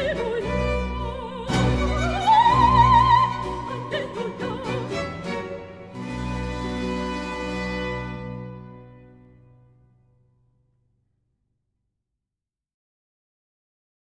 你不要。